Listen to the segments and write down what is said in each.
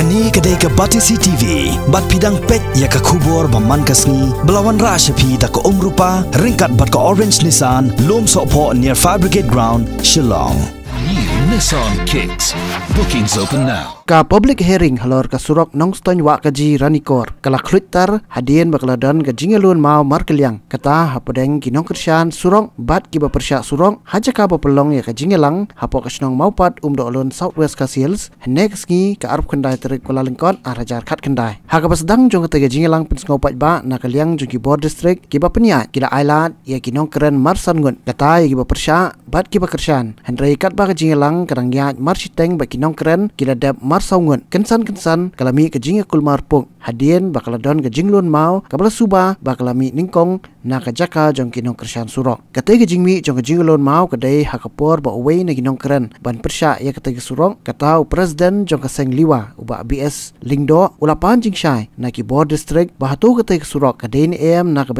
Kani kedai ke Batisi TV, bat pidang pet ya ke kubur baman kasni, belawan rasa pi tak ke rupa, ringkat bat ke Orange Nissan, lom sokpo near Fabricate Ground, Shillong. New Nissan Kicks. Bookings open now. Ka public hearing halor ka surok nong ston wa ka ji ranikor kala khlutar hadien bakla dan ka jingelun mau markeliang kata hapadeng kinong kersan surong bat ki persya surong haja ka pelong ya ka jingelang hapo ka snong mau pat um do alun southwest ka sales next ngi ka arab kendai terik kula lengkon arajar khat kendai. Ha ka pasdang jong ka jingelang pin sngo pat ba na kaliang jong ki board district ki ba penia kila ailat ya kinong keren marsan ngun kata ya ki persya bat ki kersan hendrai kat ba ka jingelang kadang ya marsiteng ba kinong keren kila dep mar mar saungun. Kensan kensan kalami ke jinga kulmar pung. Hadien bakal don ke jinglun mau kabla suba bakalami ningkong na ka jaka jong kinong kersan surok. Kate ke jingmi jong ke jinglun mau kadai hakapor ba away na kinong keren. Ban persya ya kate ke surok katau presiden jong ke seng liwa uba BS lingdo ulapan jing shai na ki board district bahatu kate ke surok kadai ni em na ka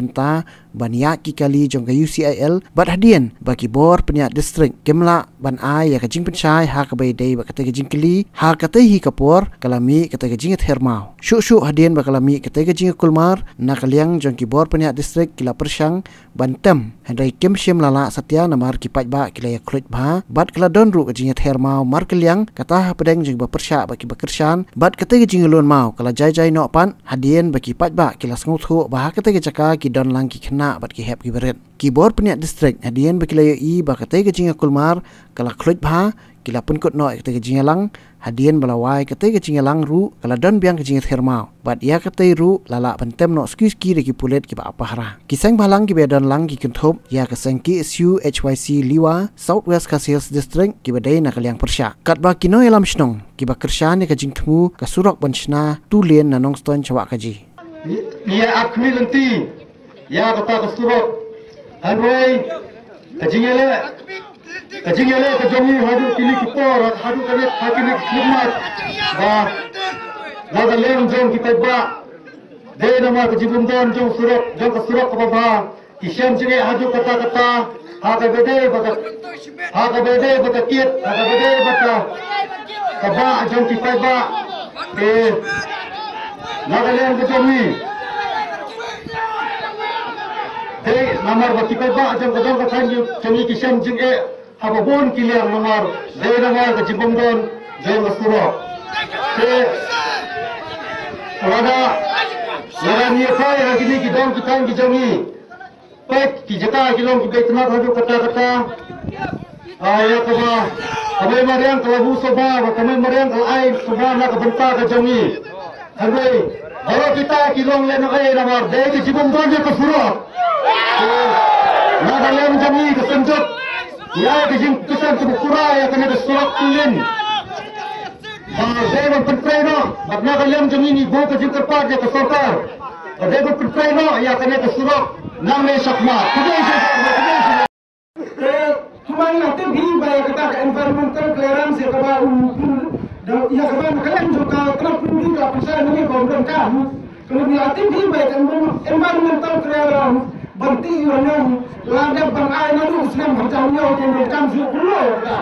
benta ban ya ki kali jong ke UCIL bat hadien baki bor penyak district kemla ban ai ya ke jing pensyai ha ka bai dei ba kate ke jing kili ha kate hi kapor kalami kata gajing hermau. Shu shu hadien bakalami kata gajing kulmar. Na kaliang jong ki bor penya district kila persyang bantem hendai kim shim lala satya namar ki pat ba kila ya klut ba. Bat kala don ru gajing hermau mar kaliang kata pedeng jong ba persya ba ki bakersyan bat kata gajing lon mau kala jai jai no pan. Hadien ba ki pat ba kila sngut ba kata gajaka ki don lang ki khna bat ki hep ki beret ki bor penya district hadien ba kila ya i ba kata gajing kulmar kala klut ba kila pun kot no kata gajing lang hadian balawai kata ke cingalang ru kala don biang ke cingat hermau bat ia kata ru lala pentem no ski ski de ki pulet ki ba apa hara kisang balang ki bedan lang ki kenthop ya ke seng ki su hyc liwa southwest ka sales district ki badai na kaliang persya kat ba kino elam shnong ki ba kersyane ka jingtmu ka surok banchna tu lien na nong ston chawa ka ji. Ia akmi lenti ya kata ka surok hanwei ka jingele Kajing yale kajongi hadu kili kipor hadu kali hakini khidmat ba ba da lem jom kita ba de nama kajibum don jom surat jom surat ka ba kisam jinge hadu kata kata ha ka bede ba ka ha ka bede ba ka kiet ha ka bede ba ka ka ba jom kita ba ke naga lem kajongi de namar ba kita ba jom ka jom ka thank you jinge kisam jinge apa pun kilian nomor dari nomor ke Jepang don dari Mesuro. Ke ada Nara ni apa? Yang kini kita kita kita ni. Pek kita kita kita kita nak hadu kata kata ayat apa kami mariam kalau bu soba kami mariam kalau air soba nak kebentar ke jami hari kalau kita lihat nak air nomor dari Jepang don ke Mesuro. Nak dalam jami kesenjut Ya, kajing kesan tu kura ya kena ada surat tulen. Ah, saya pun percaya no. Bagna kalian jam ini go kajing terpat ya ke sarkar. Saya pun percaya no ya kena ada surat nama sakma. Tidak saya Cuma nanti di bayar kata environmental clearance ya kaba ya kaba kalian juga juga pasal ini kau. Kalau di atim di bayar environmental clearance berarti orang bang ay na lu Islam macam yo yang bukan su kulo ta.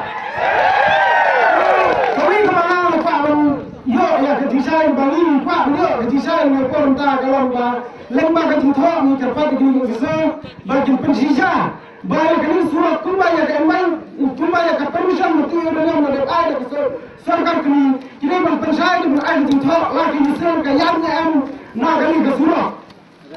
Kami kemana pak bang yo ya ke desain bali pak yo ke desain yo pun ta kalau ba lemba ke jitho ni terpat di ni se bagi pensija Baik ini surat kumba ya ke emang kumba ya ke permission mutu yo dalam ada ay ke sarkar kini kini bang pensai di ay jitho lagi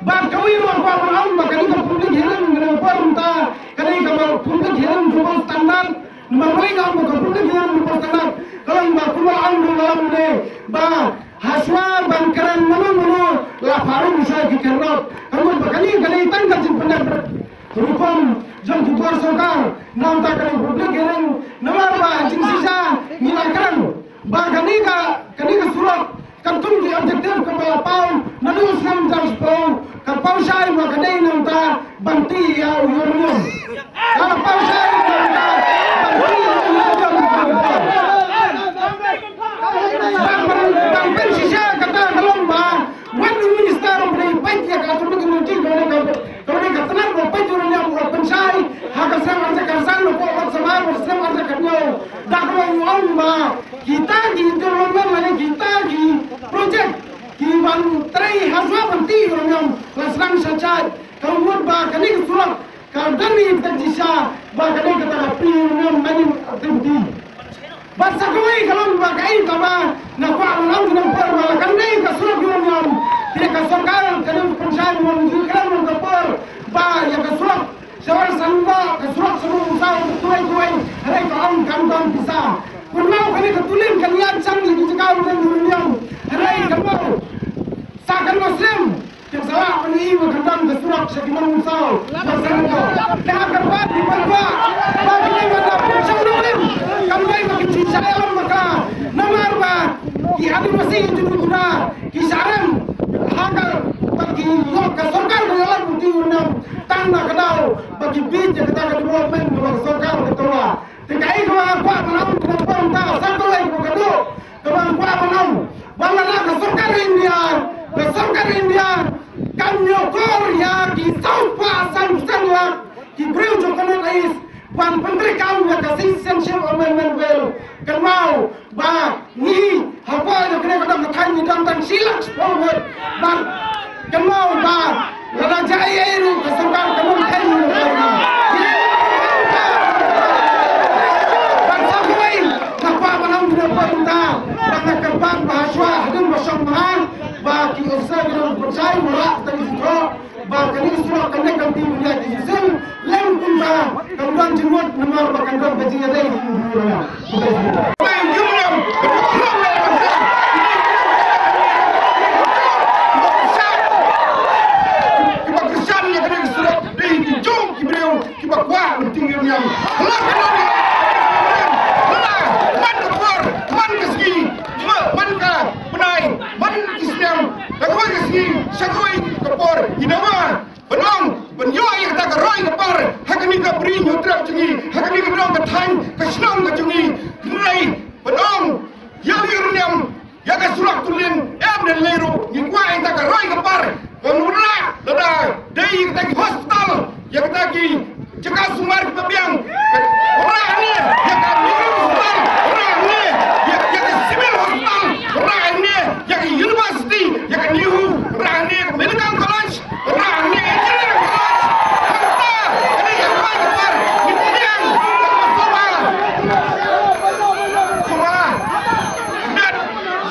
kamu tak jemur. Bang kami mau apa? Malam maka kita punya jalan dengan apa minta karena kita punya jalan global standar Mabay nga mo kapulit niya mo pagkanak Kalang ba kumalaan mo malam ni Ba haswa bangkaran naman mo La farum sa kikarot Kamu ba kani kani tanggal sin pandang Rupam jang tutuar sokar Nam ta kani publik yang Namar ba jing sisa Nilangkan Ba kani ka kani ka surat que compli el tractat cap a la pau, no dius noms dels prou, que el pau ja i la cadena en lasram sajad kamu ba kani ke surat ka dani ta jisa ba kani ka ta pi mani aktiviti. Basta kawai kalau ba kai ka ba na kwa lang ng por ba kan nei ka surat ngom ngom tidak ka sokal kani pensai ngom di kan ngom ka por ba ya ka surat Sawal samba ka surat semua usaha untuk tuai tuai hari ka om kan dom bisa Kurmau kani ka tulim kan yan sang lagi cakap dengan hari ka mau Sakan Muslim yang salah ini kandang ke surat sekiman musal Bersama Dah kerbat di bawah Bagi ini pada Pusat Nulim Kembali makin cinta alam maka Namar ba Ki hati masih itu guna Ki sarem Hakal Bagi yok ke sorkar ke alam Bukti undang Tanda kedau Bagi bid yang kita ke development Bagi sorkar ketua. Tikai kau kuat menang Kenapa entah Satu lagi kau kedua Kau kuat menang Bangladesh ke sorkar India. Ke sorkar India Kanyokor ya Ki saupa San lah Ki breu jokono ais Wan pentri kau ya kasih sensial amendment bill Kenau ba ni apa yang kena kata makan ni dan dan kepor Hakami ka beri nyutrap cengi Hakami ka benong ketang Kesenang ke cengi Gerai Benong Yang yurniam Yang ka surak tulin Em dan leru Ngikwa yang tak keroy kepor Pemurna Lada Dari kata ki hospital Yang kata ki Cekal sumar ke pebiang Orang ni Yang ka miru hospital Orang ni Yang yang ka civil hospital Orang ni Yang ka university Yang ka new Orang ni medical college Orang ni engineering college Kata Ini yang kau kepar Ni pebiang Kata Semua dan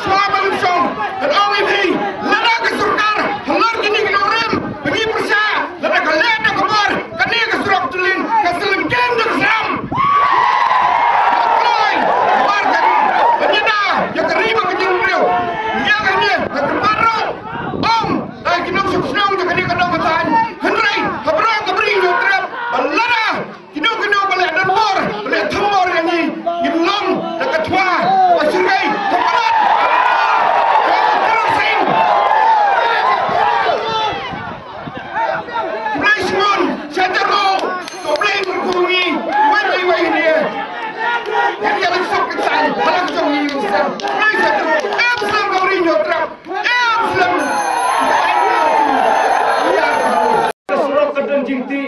semua bangsa dan orang ini lada ke surkar halar kini kena orang bagi persa lada ke lada ke bar kani ke surak tulin ke selim kenduk sam Apply bar kan penyeda yang terima ke jeng beliau ya kan dia ke keparu om ay kinong suksnong ke kani kadang ketahan henry habrang ke beri nyutrap balada kinong kinong balik dan bor balik tembor yang ini ngilong dekat tua wasirai keparat Blaismon, Santaro, Kobling berbunyi, Wendai wai dia. Jadi yang sok kesan, halang jong ini usah. Blais Santaro, Amslam kau rinyo trap, Amslam. Surau kedeng jingti,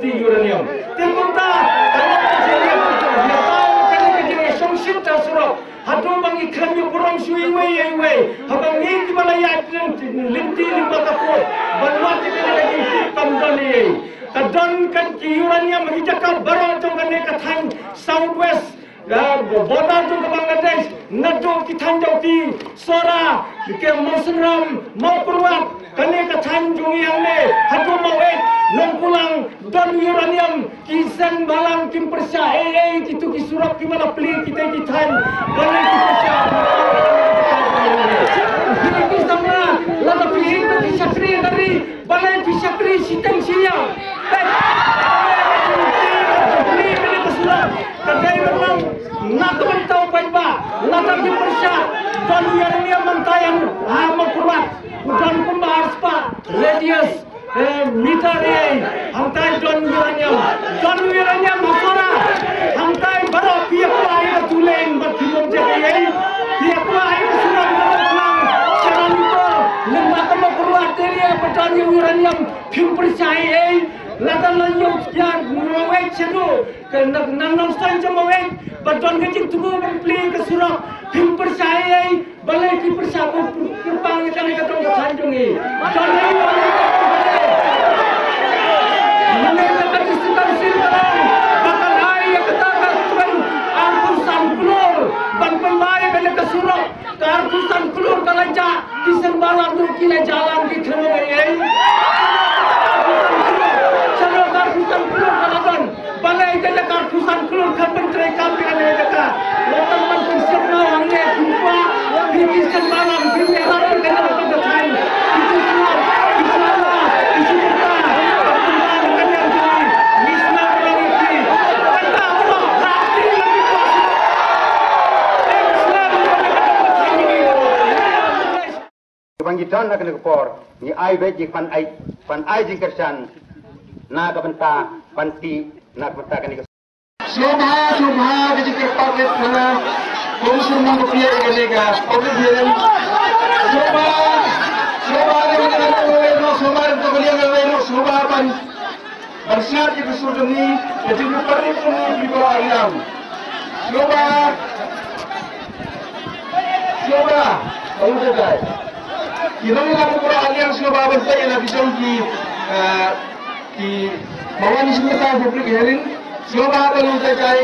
dia tahu kalau kejing esong sinta surau. Hatu bang ikan yang kurang suwi wei wei wei. Habang ni di mana ya linti lima kapur. Banwa di mana kejing hitam dan ni. Kadang kan uranium hijaka baru jong kan ni katang southwest Bodan tu ke Bangladesh, nado kita jauh sora, ke Muslim mau perwat, kene ke Tanjung yang ne, hatu mau eh, nong pulang don uranium, kisan balang kim persa, eh eh itu kisurap kimana peli kita di tan, balai kim persa. Ini kita mana, lada peli kita sakri dari balai pisakri sitang siang. Kadai memang nak mentau don uranium mentayan, ah mau perwat, dan radius eh, hantai John Wiranyam. John Wiranyam Masora, hantai baro pihak lain bertulen bertimung jadi eh, pihak lain kesuruh dalam kelang. Cara itu lemah kamu keluar dari petani Wiranyam pim percaya eh, lata lanjut yang mawek cedu kena nang nang stan mawek badon kecil tubuh berpeli kesuruh pim percaya eh, balai di persabu perbang yang kata orang sanjung eh. John Wiranyam Mengenai istimewa simpanan, bakal hari yang ketakat Tuhan Arkusan keluar, ban pembaik kena kesurok, ke Arkusan keluar ke lejak, di sembarang tu kila jalan di terima ini. Sebelum Arkusan keluar ke laban, balai kena Arkusan keluar ke menteri kami kena dekat. Lapan man pensiapna hanya jumpa, di sembarang, di sembarang kena dekat. Itu semua, itu semua, itu semua Kebangitan nak kena kepor, ni ai baik jik pan ai, pan ai jik kersan, na kabenta, panti, na kabenta kena शोभा शोभा के के पाके थाना कौन से मन को पिया करेगा public hearing शोभा शोभा के मतलब कोई नो शोभा तो बलिया में नो शोभा पन बरसात के सुर नी के जिन पर नी को नी बिको आयाम शोभा शोभा और से जाए idan za ku kura alliance no là sai ila vision ki ki mawani shi ta public hearing. So babal ta kai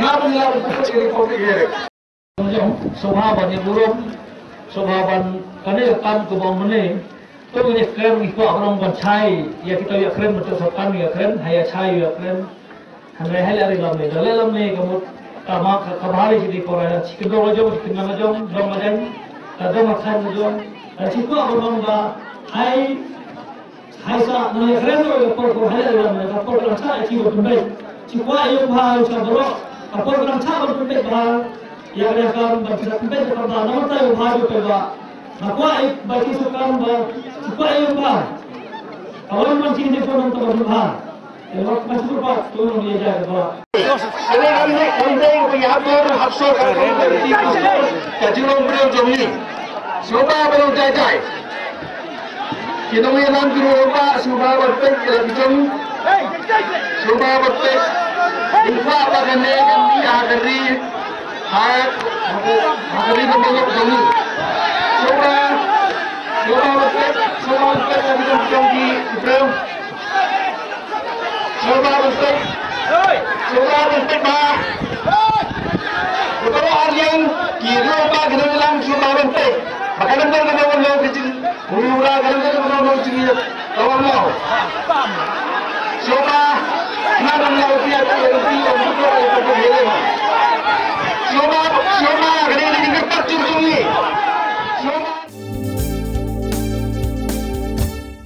na là la ku ta public hearing. Sobha ban burom sobha ban kane kan ku bom ne to ni krem ni ko abram ban chai là ki to ya krem mata sa kan ya krem haya chai ya krem hanre hal ari lam ne dale lam ne ko kama là shi di ko ra chi ko jo jo ki na jo jo ma den ta do ma khan jo chiku orang ba hai hai sa na ya krem do por por hal ari lam ne ka por lam cha chi bo tumbe chiku ayo ba cha do ka por lam cha bo tumbe ba ya ya kan ba cha tumbe ka ba na ta yo ba jo pe ba Aku ay bagi sukan ba, aku ay ba. Awal man sini ko nang tabar ba. Pero masuk pa to nang dia jaga ba. Ini kami kami pengatur hafsor kami kajilong beliau jomli. Soba belum jajai. Kita punya nam juru oba soba berpek kita bijong. Soba berpek. Info apa kene kami hari hari hari kami jomli. Soba soba berpek soba berpek kita bijong bijong di Ibrahim. Soba berpek. Soba शिवमा शिवमा गणेश जी कर चुकी